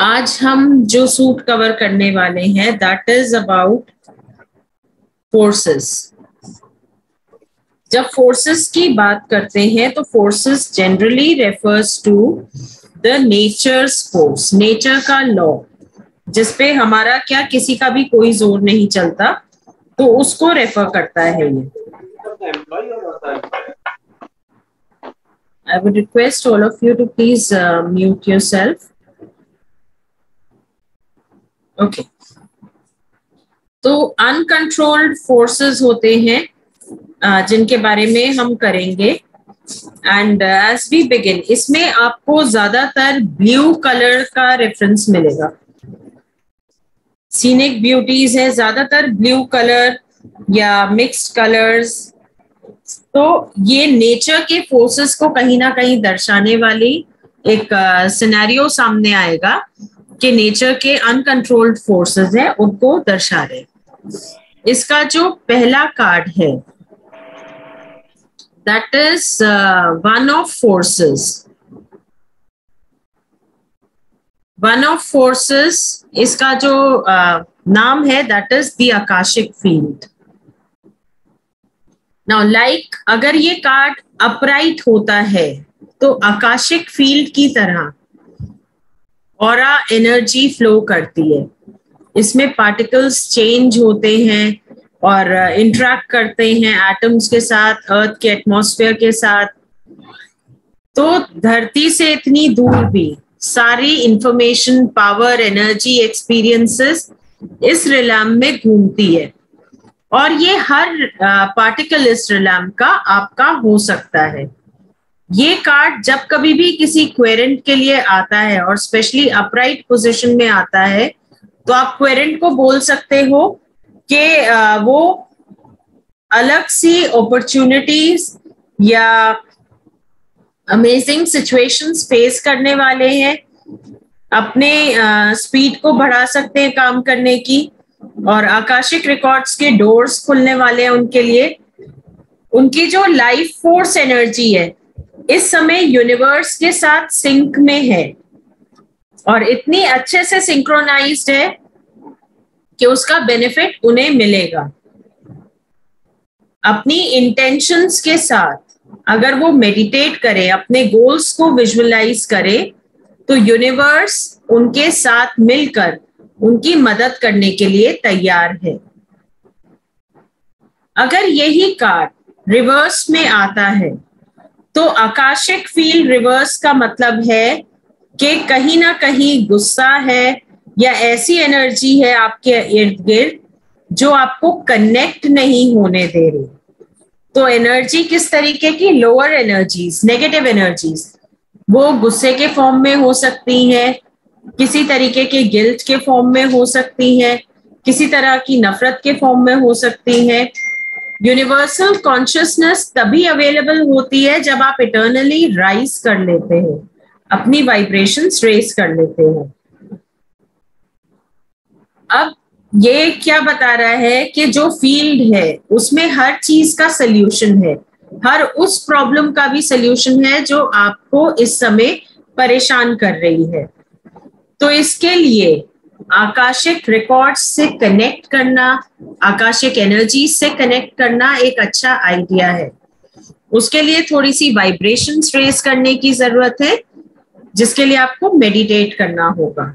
आज हम जो सूट कवर करने वाले हैं दैट इज़ अबाउट फोर्सेस जब फोर्सेस की बात करते हैं तो forces generally refers to the nature's force nature का लॉ जिसपे हमारा क्या किसी का भी कोई ज़ोर नहीं चलता तो उसको रेफर करता है ये I would request all of you to please uh, mute yourself. Okay तो अनकंट्रोल्ड फोर्सेस होते हैं जिनके बारे में हम करेंगे। एंड एज वी बिगिन इसमें आपको ज़्यादातर ब्लू कलर का रेफरेंस मिलेगा। सीनिक ब्यूटीज है, ज़्यादातर ब्लू कलर या मिक्स्ड कलर्स तो ये नेचर के फोर्सेस को कहीं ना कहीं दर्शाने वाली एक सिनेरियो सामने आएगा। कि नेचर के अनकंट्रोल्ड फोर्सेस है उनको दर्शा रहे इसका जो पहला कार्ड है that is one of forces one of forces इसका जो uh, नाम है that is the Akashic field now like अगर ये कार्ड अपराइट होता है तो आकाशिक फ़ील्ड की तरह और एनर्जी फ्लो करती है। इसमें पार्टिकल्स चेंज होते हैं और इंटरेक्ट uh, करते हैं एटम्स के साथ अर्थ के एटमॉस्फेयर के साथ। तो धरती से इतनी दूर भी सारी इंफॉर्मेशन पावर एनर्जी एक्सपीरियंसेस इस रिलैम में घूमती है। और ये हर पार्टिकल uh, इस रिलैम का आपका हो सकता है। ये कार्ड जब कभी भी किसी क्वेरेंट के लिए आता है और स्पेशली अपराइट पोजीशन में आता है तो आप क्वेरेंट को बोल सकते हो कि वो अलग सी अपॉर्चुनिटीज़ या अमेजिंग सिचुएशंस फेस करने वाले हैं, अपने स्पीड को बढ़ा सकते हैं काम करने की और आकाशिक रिकॉर्ड्स के डोर्स खुलने वाले हैं उनके लिए। उनकी जो लाइफ फोर्स एनर्जी है इस समय यूनिवर्स के साथ सिंक में है। और इतनी अच्छे से सिंक्रोनाइज्ड है कि उसका बेनिफिट उन्हें मिलेगा। अपनी इंटेंशंस के साथ अगर वो मेडिटेट करे, अपने गोल्स को विजुअलाइज करे तो यूनिवर्स उनके साथ मिलकर उनकी मदद करने के लिए तैयार है। अगर यही कार्ड रिवर्स में आता है तो आकाशिक फ़ील्ड रिवर्स का मतलब है कि कहीं ना कहीं गुस्सा है या ऐसी एनर्जी है आपके इर्द गिर्द जो आपको कनेक्ट नहीं होने दे रही। तो एनर्जी किस तरीके की? लोअर एनर्जीज नेगेटिव एनर्जीज वो गुस्से के फॉर्म में हो सकती हैं, किसी तरीके के गिल्ट के फॉर्म में हो सकती हैं, किसी तरह की नफरत के फॉर्म में हो सकती हैं यूनिवर्सल कॉन्शियसनेस तभी अवेलेबल होती है जब आप इटर्नली राइज कर लेते हैं, अपनी वाइब्रेशन रेस कर लेते हैं। अब ये क्या बता रहा है कि जो फ़ील्ड है, उसमें हर चीज़ का सोल्यूशन है। हर उस प्रॉब्लम का भी सोल्यूशन है जो आपको इस समय परेशान कर रही है। तो इसके लिए आकाशिक रिकॉर्ड से कनेक्ट करना, आकाशिक एनर्जी से कनेक्ट करना एक अच्छा आइडिया है। उसके लिए थोड़ी सी वाइब्रेशन रेस करने की ज़रूरत है, जिसके लिए आपको मेडिटेट करना होगा।